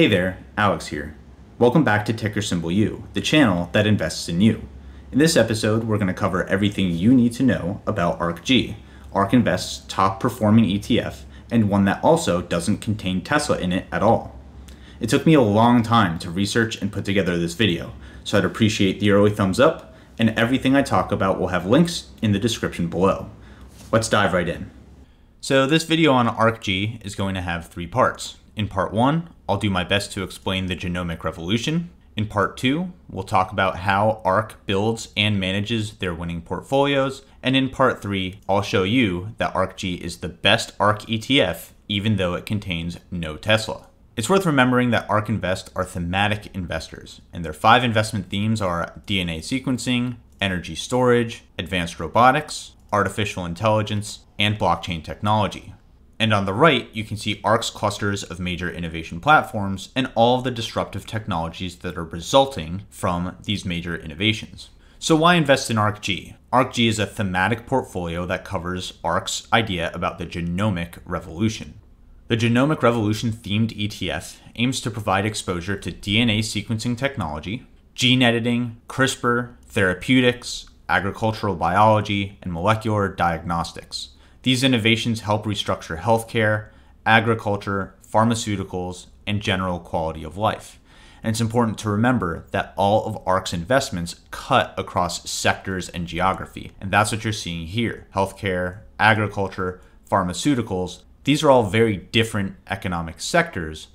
Hey there, Alex here. Welcome back to Ticker Symbol YOU, the channel that invests in you. In this episode, we're going to cover everything you need to know about ARKG, ARK Invest's top performing ETF, and one that also doesn't contain Tesla in it at all. It took me a long time to research and put together this video, so I'd appreciate the early thumbs up, and everything I talk about will have links in the description below. Let's dive right in. So this video on ARKG is going to have three parts. In part one, I'll do my best to explain the genomic revolution. In part two, we'll talk about how ARK builds and manages their winning portfolios. And in part three, I'll show you that ARKG is the best ARK ETF, even though it contains no Tesla. It's worth remembering that ARK Invest are thematic investors, and their five investment themes are DNA sequencing, energy storage, advanced robotics, artificial intelligence, and blockchain technology. And on the right, you can see ARK's clusters of major innovation platforms and all of the disruptive technologies that are resulting from these major innovations. So why invest in ARKG? ARKG is a thematic portfolio that covers ARK's idea about the genomic revolution. The Genomic Revolution themed ETF aims to provide exposure to DNA sequencing technology, gene editing, CRISPR, therapeutics, agricultural biology, and molecular diagnostics. These innovations help restructure healthcare, agriculture, pharmaceuticals, and general quality of life. And it's important to remember that all of ARK's investments cut across sectors and geography. And that's what you're seeing here healthcare, agriculture, pharmaceuticals. These are all very different economic sectors,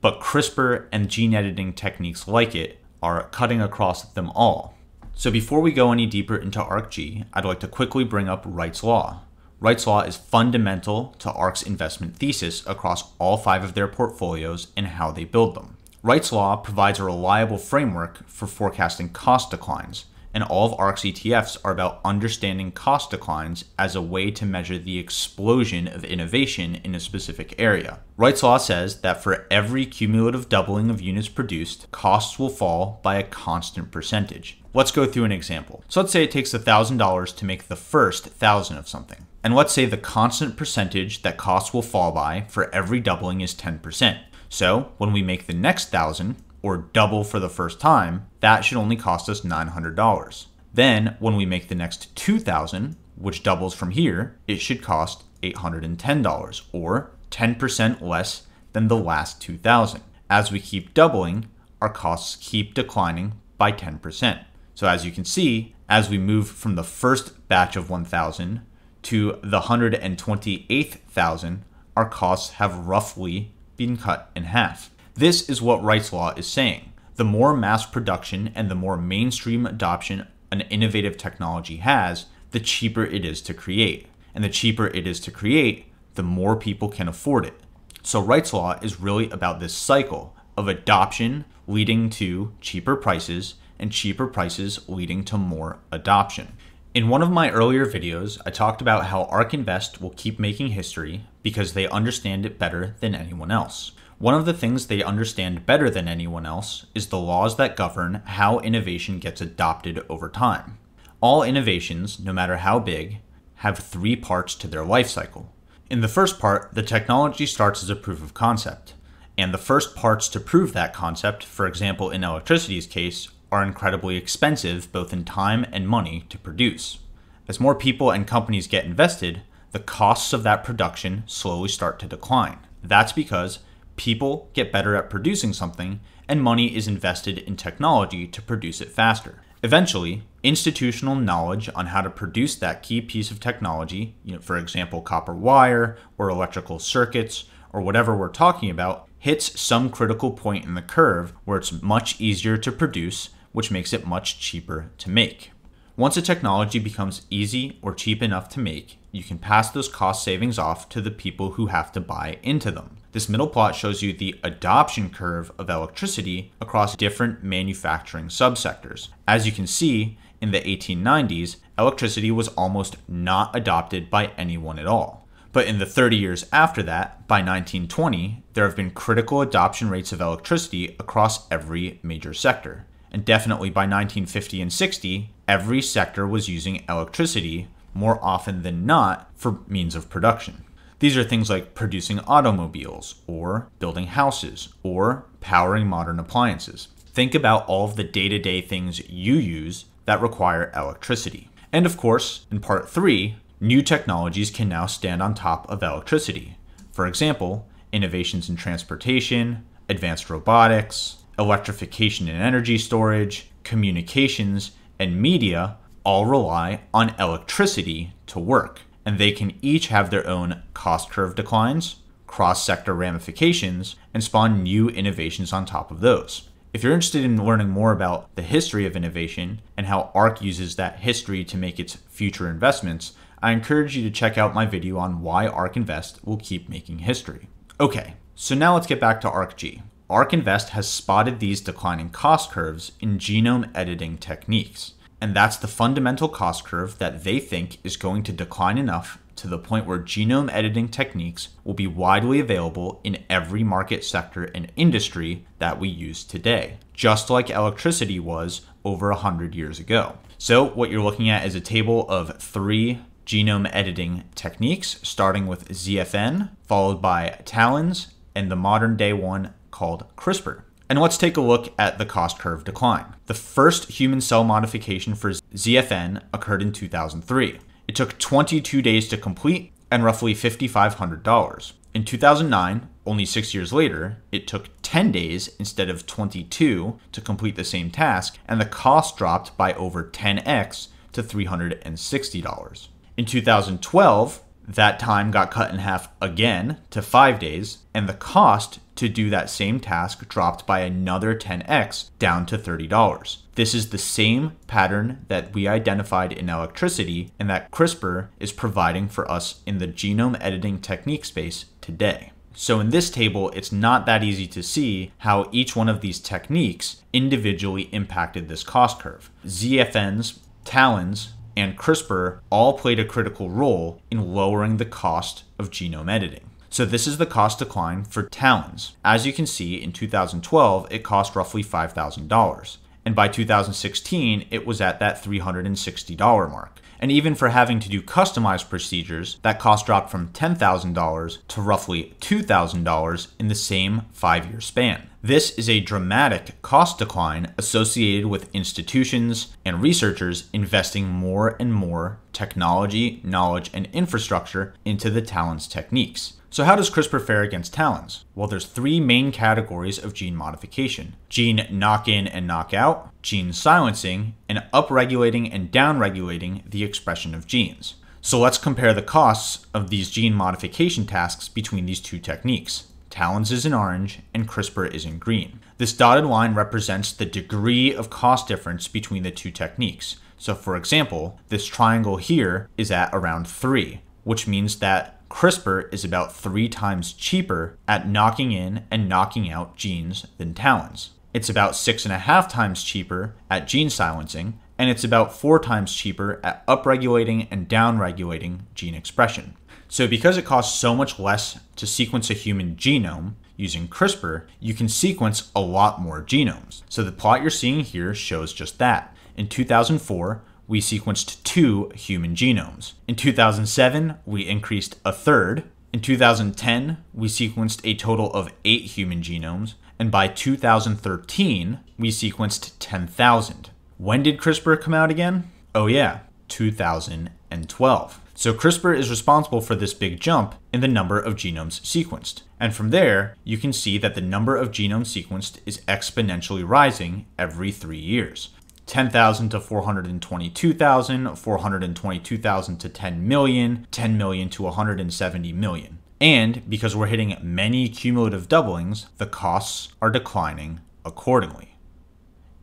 but CRISPR and gene editing techniques like it are cutting across them all. So before we go any deeper into ARKG, I'd like to quickly bring up Wright's Law. Wright's Law is fundamental to ARK's investment thesis across all five of their portfolios and how they build them. Wright's Law provides a reliable framework for forecasting cost declines, and all of ARK's ETFs are about understanding cost declines as a way to measure the explosion of innovation in a specific area. Wright's Law says that for every cumulative doubling of units produced, costs will fall by a constant percentage. Let's go through an example. So let's say it takes $1,000 to make the first 1,000 of something. And let's say the constant percentage that costs will fall by for every doubling is 10%. So when we make the next thousand, or double for the first time, that should only cost us $900. Then when we make the next 2000, which doubles from here, it should cost $810 or 10% less than the last 2000. As we keep doubling, our costs keep declining by 10%. So as you can see, as we move from the first batch of 1000 to the 128,000, our costs have roughly been cut in half. This is what Wright's Law is saying. The more mass production and the more mainstream adoption an innovative technology has, the cheaper it is to create. And the cheaper it is to create, the more people can afford it. So Wright's Law is really about this cycle of adoption leading to cheaper prices and cheaper prices leading to more adoption. In one of my earlier videos, I talked about how ARK Invest will keep making history because they understand it better than anyone else. One of the things they understand better than anyone else is the laws that govern how innovation gets adopted over time. All innovations, no matter how big, have three parts to their life cycle. In the first part, the technology starts as a proof of concept. And the first parts to prove that concept, for example in electricity's case, are incredibly expensive both in time and money to produce. As more people and companies get invested, the costs of that production slowly start to decline. That's because people get better at producing something and money is invested in technology to produce it faster. Eventually, institutional knowledge on how to produce that key piece of technology, you know, for example, copper wire or electrical circuits or whatever we're talking about, hits some critical point in the curve where it's much easier to produce which makes it much cheaper to make. Once a technology becomes easy or cheap enough to make, you can pass those cost savings off to the people who have to buy into them. This middle plot shows you the adoption curve of electricity across different manufacturing subsectors. As you can see, in the 1890s, electricity was almost not adopted by anyone at all. But in the 30 years after that, by 1920, there have been critical adoption rates of electricity across every major sector and definitely by 1950 and 60, every sector was using electricity more often than not for means of production. These are things like producing automobiles, or building houses, or powering modern appliances. Think about all of the day to day things you use that require electricity. And of course, in part three, new technologies can now stand on top of electricity. For example, innovations in transportation, advanced robotics, electrification and energy storage, communications, and media all rely on electricity to work, and they can each have their own cost curve declines, cross sector ramifications, and spawn new innovations on top of those. If you're interested in learning more about the history of innovation and how ARK uses that history to make its future investments, I encourage you to check out my video on why ARK Invest will keep making history. Okay, so now let's get back to ARKG. ARK Invest has spotted these declining cost curves in genome editing techniques, and that's the fundamental cost curve that they think is going to decline enough to the point where genome editing techniques will be widely available in every market sector and industry that we use today, just like electricity was over 100 years ago. So, what you're looking at is a table of three genome editing techniques, starting with ZFN, followed by TALENs, and the modern day one called CRISPR. And let's take a look at the cost curve decline. The first human cell modification for ZFN occurred in 2003. It took 22 days to complete and roughly $5,500. In 2009, only six years later, it took 10 days instead of 22 to complete the same task, and the cost dropped by over 10x to $360. In 2012, that time got cut in half again to five days, and the cost to do that same task dropped by another 10x down to $30. This is the same pattern that we identified in electricity and that CRISPR is providing for us in the genome editing technique space today. So, in this table, it's not that easy to see how each one of these techniques individually impacted this cost curve. ZFNs, TALENs, and CRISPR all played a critical role in lowering the cost of genome editing. So this is the cost decline for TALENs. As you can see, in 2012, it cost roughly $5,000. And by 2016, it was at that $360 mark. And even for having to do customized procedures, that cost dropped from $10,000 to roughly $2,000 in the same five year span. This is a dramatic cost decline associated with institutions and researchers investing more and more technology, knowledge, and infrastructure into the TALENs techniques. So how does CRISPR fare against TALENs? Well, there's three main categories of gene modification. Gene knock-in and knock-out, gene silencing, and upregulating and downregulating the expression of genes. So let's compare the costs of these gene modification tasks between these two techniques. TALENs is in orange and CRISPR is in green. This dotted line represents the degree of cost difference between the two techniques. So for example, this triangle here is at around 3, which means that CRISPR is about three times cheaper at knocking in and knocking out genes than TALENs. It's about six and a half times cheaper at gene silencing, and it's about four times cheaper at upregulating and downregulating gene expression. So, because it costs so much less to sequence a human genome using CRISPR, you can sequence a lot more genomes. So, the plot you're seeing here shows just that. In 2004, we sequenced two human genomes. In 2007, we increased a third. In 2010, we sequenced a total of eight human genomes. And by 2013, we sequenced 10,000. When did CRISPR come out again? Oh, yeah, 2012. So CRISPR is responsible for this big jump in the number of genomes sequenced. And from there, you can see that the number of genomes sequenced is exponentially rising every three years. 10,000 to 422,000, 422,000 to 10 million, 10 million to 170 million. And because we're hitting many cumulative doublings, the costs are declining accordingly.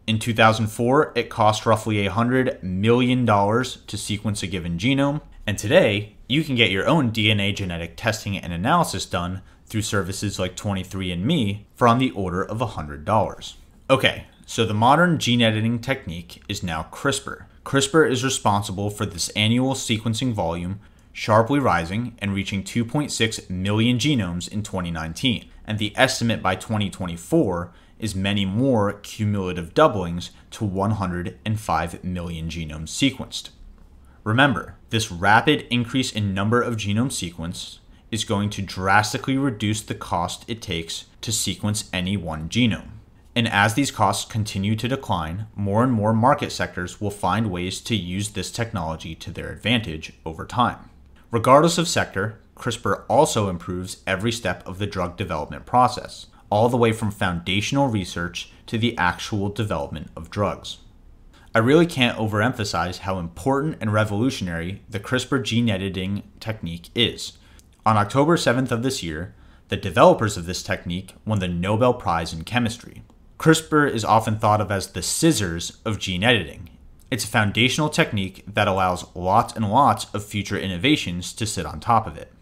In 2004, it cost roughly $100 million to sequence a given genome, and today, you can get your own DNA genetic testing and analysis done through services like 23andMe for on the order of $100. Okay, so the modern gene editing technique is now CRISPR. CRISPR is responsible for this annual sequencing volume sharply rising and reaching 2.6 million genomes in 2019. And the estimate by 2024 is many more cumulative doublings to 105 million genomes sequenced. Remember, this rapid increase in number of genomes sequenced is going to drastically reduce the cost it takes to sequence any one genome. And as these costs continue to decline, more and more market sectors will find ways to use this technology to their advantage over time. Regardless of sector, CRISPR also improves every step of the drug development process, all the way from foundational research to the actual development of drugs. I really can't overemphasize how important and revolutionary the CRISPR gene editing technique is. On October 7th of this year, the developers of this technique won the Nobel Prize in Chemistry. CRISPR is often thought of as the scissors of gene editing. It's a foundational technique that allows lots and lots of future innovations to sit on top of it.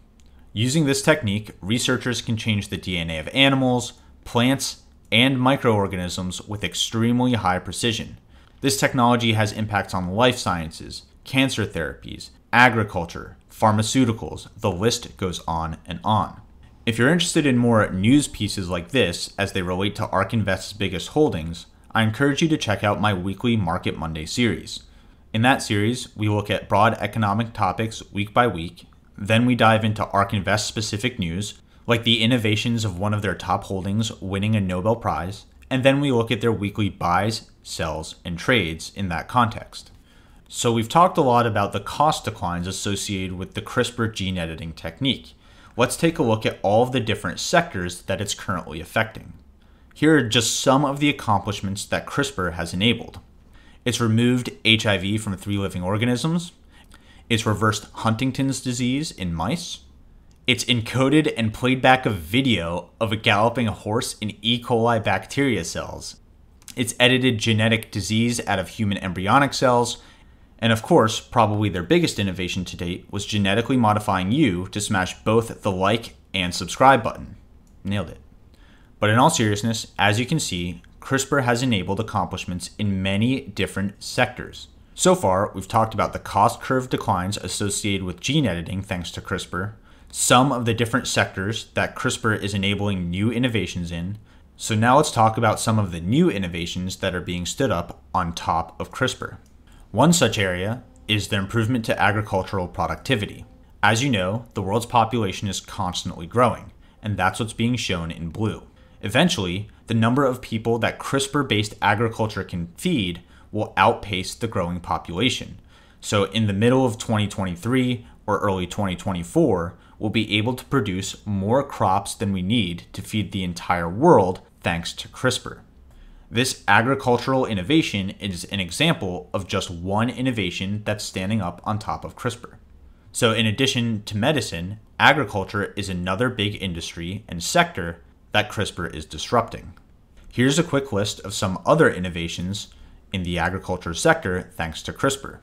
Using this technique, researchers can change the DNA of animals, plants, and microorganisms with extremely high precision. This technology has impacts on life sciences, cancer therapies, agriculture, pharmaceuticals, the list goes on and on. If you're interested in more news pieces like this as they relate to ARK Invest's biggest holdings, I encourage you to check out my weekly Market Monday series. In that series, we look at broad economic topics week by week, then we dive into ARK Invest specific news, like the innovations of one of their top holdings winning a Nobel Prize, and then we look at their weekly buys, sells, and trades in that context. So, we've talked a lot about the cost declines associated with the CRISPR gene editing technique let's take a look at all of the different sectors that it's currently affecting. Here are just some of the accomplishments that CRISPR has enabled. It's removed HIV from three living organisms. It's reversed Huntington's disease in mice. It's encoded and played back a video of a galloping horse in E. coli bacteria cells. It's edited genetic disease out of human embryonic cells and of course, probably their biggest innovation to date was genetically modifying you to smash both the like and subscribe button. Nailed it. But in all seriousness, as you can see, CRISPR has enabled accomplishments in many different sectors. So far, we've talked about the cost curve declines associated with gene editing thanks to CRISPR, some of the different sectors that CRISPR is enabling new innovations in. So now let's talk about some of the new innovations that are being stood up on top of CRISPR. One such area is the improvement to agricultural productivity. As you know, the world's population is constantly growing, and that's what's being shown in blue. Eventually, the number of people that CRISPR based agriculture can feed will outpace the growing population. So, in the middle of 2023 or early 2024, we'll be able to produce more crops than we need to feed the entire world thanks to CRISPR. This agricultural innovation is an example of just one innovation that's standing up on top of CRISPR. So, in addition to medicine, agriculture is another big industry and sector that CRISPR is disrupting. Here's a quick list of some other innovations in the agriculture sector thanks to CRISPR.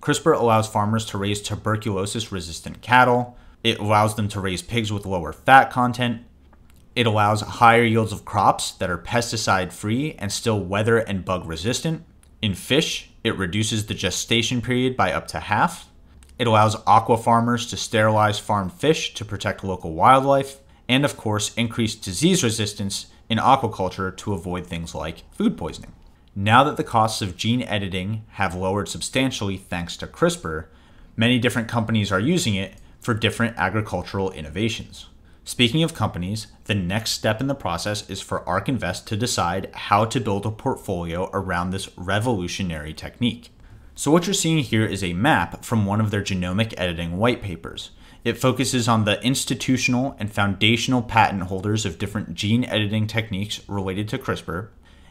CRISPR allows farmers to raise tuberculosis resistant cattle. It allows them to raise pigs with lower fat content. It allows higher yields of crops that are pesticide free and still weather and bug resistant. In fish, it reduces the gestation period by up to half. It allows aqua farmers to sterilize farmed fish to protect local wildlife, and of course, increase disease resistance in aquaculture to avoid things like food poisoning. Now that the costs of gene editing have lowered substantially thanks to CRISPR, many different companies are using it for different agricultural innovations. Speaking of companies, the next step in the process is for ARK Invest to decide how to build a portfolio around this revolutionary technique. So, what you're seeing here is a map from one of their genomic editing white papers. It focuses on the institutional and foundational patent holders of different gene editing techniques related to CRISPR.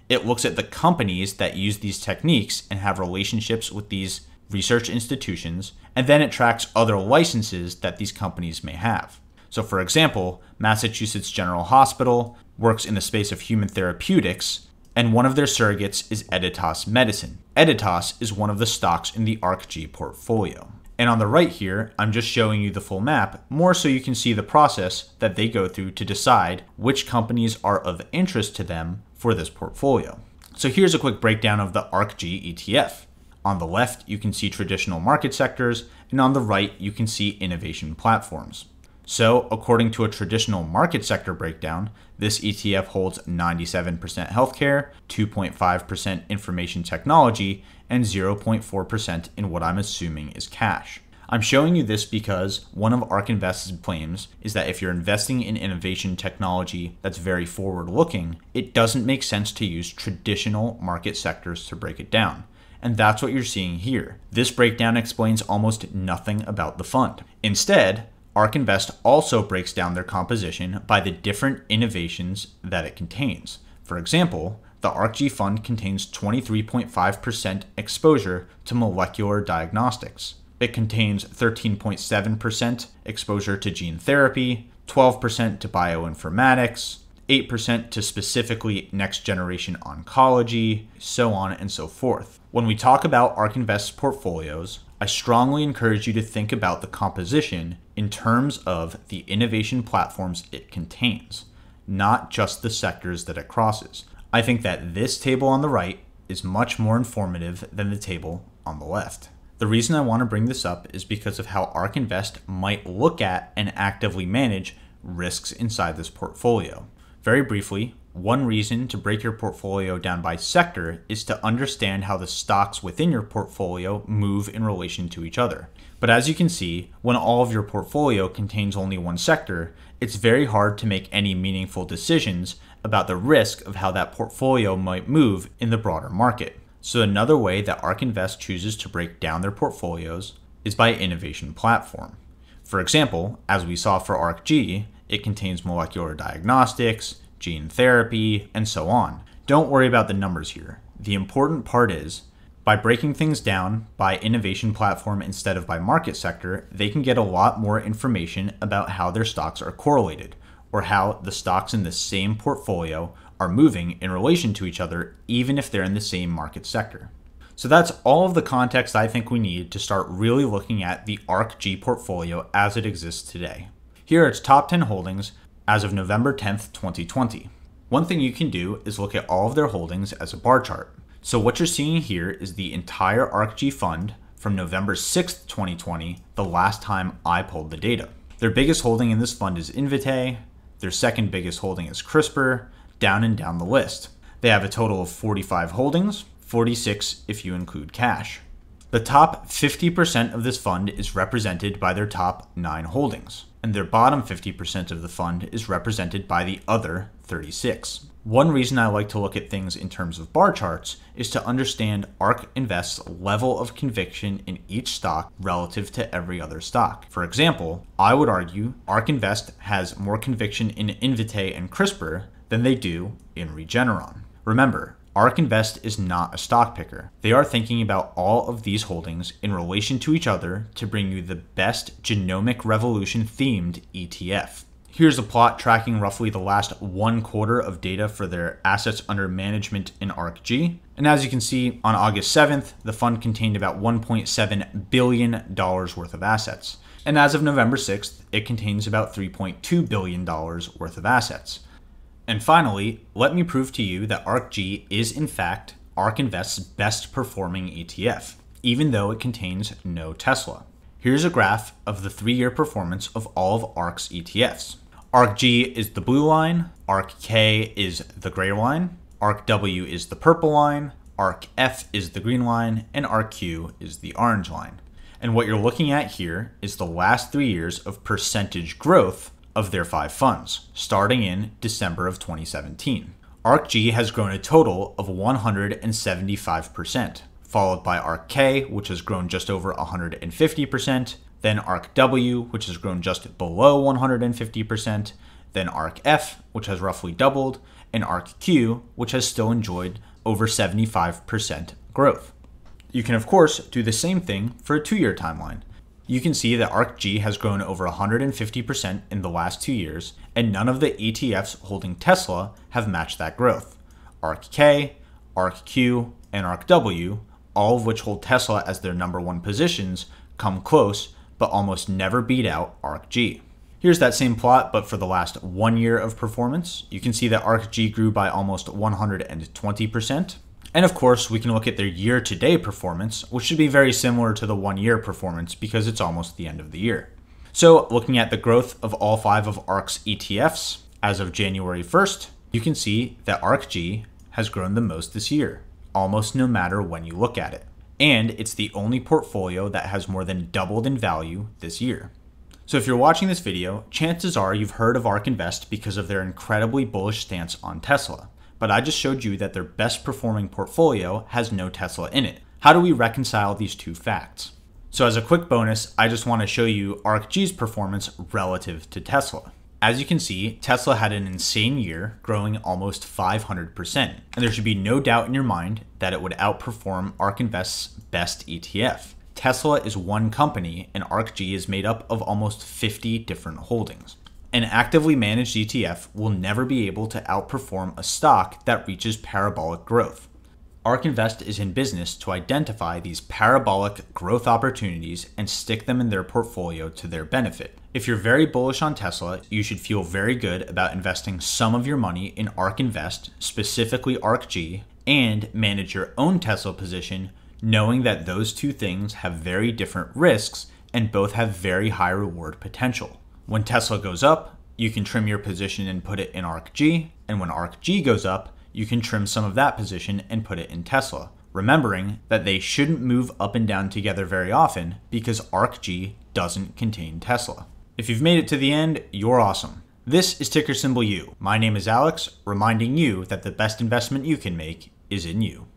It looks at the companies that use these techniques and have relationships with these research institutions, and then it tracks other licenses that these companies may have. So, for example, Massachusetts General Hospital works in the space of human therapeutics, and one of their surrogates is Editas Medicine. Editas is one of the stocks in the ARKG portfolio. And on the right here, I'm just showing you the full map, more so you can see the process that they go through to decide which companies are of interest to them for this portfolio. So here's a quick breakdown of the ARKG ETF. On the left, you can see traditional market sectors, and on the right, you can see innovation platforms. So, according to a traditional market sector breakdown, this ETF holds 97% healthcare, 2.5% information technology, and 0.4% in what I'm assuming is cash. I'm showing you this because one of ARK Invest's claims is that if you're investing in innovation technology that's very forward looking, it doesn't make sense to use traditional market sectors to break it down. And that's what you're seeing here. This breakdown explains almost nothing about the fund. Instead, ARK Invest also breaks down their composition by the different innovations that it contains. For example, the ARKG fund contains 23.5% exposure to molecular diagnostics. It contains 13.7% exposure to gene therapy, 12% to bioinformatics, 8% to specifically next generation oncology, so on and so forth. When we talk about ARK Invest portfolios, I strongly encourage you to think about the composition in terms of the innovation platforms it contains, not just the sectors that it crosses. I think that this table on the right is much more informative than the table on the left. The reason I want to bring this up is because of how ARK Invest might look at and actively manage risks inside this portfolio. Very briefly, one reason to break your portfolio down by sector is to understand how the stocks within your portfolio move in relation to each other. But as you can see, when all of your portfolio contains only one sector, it's very hard to make any meaningful decisions about the risk of how that portfolio might move in the broader market. So, another way that ARK Invest chooses to break down their portfolios is by innovation platform. For example, as we saw for ARKG, it contains molecular diagnostics, gene therapy, and so on. Don't worry about the numbers here. The important part is by breaking things down by innovation platform instead of by market sector, they can get a lot more information about how their stocks are correlated or how the stocks in the same portfolio are moving in relation to each other, even if they're in the same market sector. So that's all of the context I think we need to start really looking at the ARKG portfolio as it exists today. Here are its top 10 holdings as of November 10th, 2020. One thing you can do is look at all of their holdings as a bar chart. So what you're seeing here is the entire ARKG fund from November 6th, 2020, the last time I pulled the data. Their biggest holding in this fund is Invitae, their second biggest holding is CRISPR, down and down the list. They have a total of 45 holdings, 46 if you include cash. The top 50% of this fund is represented by their top 9 holdings, and their bottom 50% of the fund is represented by the other 36. One reason I like to look at things in terms of bar charts is to understand ARK Invest's level of conviction in each stock relative to every other stock. For example, I would argue ARK Invest has more conviction in Invitae and CRISPR than they do in Regeneron. Remember, ARK Invest is not a stock picker. They are thinking about all of these holdings in relation to each other to bring you the best genomic revolution themed ETF. Here's a plot tracking roughly the last one quarter of data for their assets under management in ARKG. And as you can see, on August 7th, the fund contained about $1.7 billion worth of assets. And as of November 6th, it contains about $3.2 billion worth of assets. And finally, let me prove to you that ARKG is in fact ARK Invest's best performing ETF, even though it contains no Tesla. Here's a graph of the three year performance of all of ARK's ETFs. ARKG is the blue line, ARKK is the gray line, ARKW is the purple line, ARKF is the green line, and ARKQ is the orange line. And what you're looking at here is the last three years of percentage growth of their five funds, starting in December of 2017. ARKG has grown a total of 175%, followed by ARKK, which has grown just over 150%, then ARKW, which has grown just below 150%, then ARKF, which has roughly doubled, and ARKQ, which has still enjoyed over 75% growth. You can, of course, do the same thing for a two year timeline you can see that ARKG has grown over 150% in the last two years, and none of the ETFs holding Tesla have matched that growth. ARKK, ARKQ, and ARKW, all of which hold Tesla as their number one positions, come close, but almost never beat out ARKG. Here's that same plot, but for the last one year of performance. You can see that ARKG grew by almost 120%, and of course, we can look at their year to date performance, which should be very similar to the one year performance because it's almost the end of the year. So, looking at the growth of all five of ARK's ETFs as of January 1st, you can see that ARKG has grown the most this year, almost no matter when you look at it. and it's the only portfolio that has more than doubled in value this year. So if you're watching this video, chances are you've heard of ARK Invest because of their incredibly bullish stance on Tesla. But I just showed you that their best performing portfolio has no Tesla in it. How do we reconcile these two facts? So as a quick bonus, I just want to show you ARKG's performance relative to Tesla. As you can see, Tesla had an insane year, growing almost 500%, and there should be no doubt in your mind that it would outperform ARK Invest's best ETF. Tesla is one company, and ARCG is made up of almost 50 different holdings. An actively managed ETF will never be able to outperform a stock that reaches parabolic growth. ARK Invest is in business to identify these parabolic growth opportunities and stick them in their portfolio to their benefit. If you're very bullish on Tesla, you should feel very good about investing some of your money in ARK Invest, specifically ARKG, and manage your own Tesla position knowing that those two things have very different risks and both have very high reward potential. When Tesla goes up, you can trim your position and put it in ARKG, and when ARKG goes up, you can trim some of that position and put it in Tesla, remembering that they shouldn't move up and down together very often because ARKG doesn't contain Tesla. If you've made it to the end, you're awesome. This is ticker symbol YOU. My name is Alex, reminding you that the best investment you can make is in you.